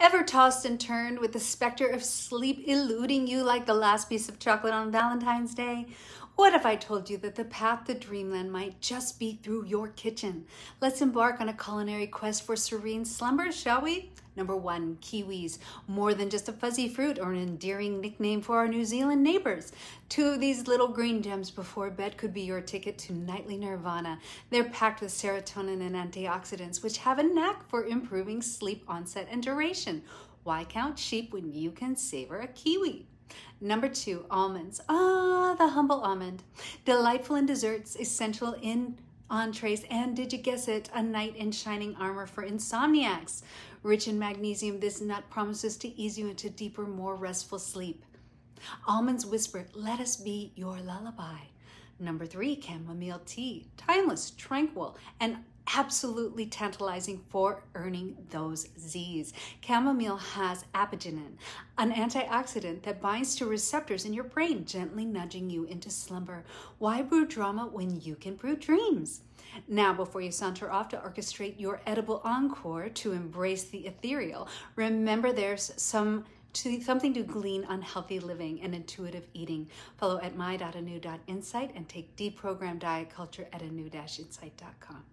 Ever tossed and turned with the specter of sleep eluding you like the last piece of chocolate on Valentine's Day? What if I told you that the path to dreamland might just be through your kitchen? Let's embark on a culinary quest for serene slumber, shall we? Number one, kiwis. More than just a fuzzy fruit or an endearing nickname for our New Zealand neighbors. Two of these little green gems before bed could be your ticket to nightly nirvana. They're packed with serotonin and antioxidants, which have a knack for improving sleep onset and duration. Why count sheep when you can savor a kiwi? Number two, almonds. Ah, the humble almond. Delightful in desserts, essential in entrees, and did you guess it? A knight in shining armor for insomniacs. Rich in magnesium, this nut promises to ease you into deeper, more restful sleep. Almonds whisper, let us be your lullaby. Number three, chamomile tea. Timeless, tranquil, and absolutely tantalizing for earning those Z's. Chamomile has apigenin, an antioxidant that binds to receptors in your brain, gently nudging you into slumber. Why brew drama when you can brew dreams? Now, before you saunter off to orchestrate your edible encore to embrace the ethereal, remember there's some to something to glean on healthy living and intuitive eating. Follow at my.anew.insight and take deprogram diet culture at anew-insight.com.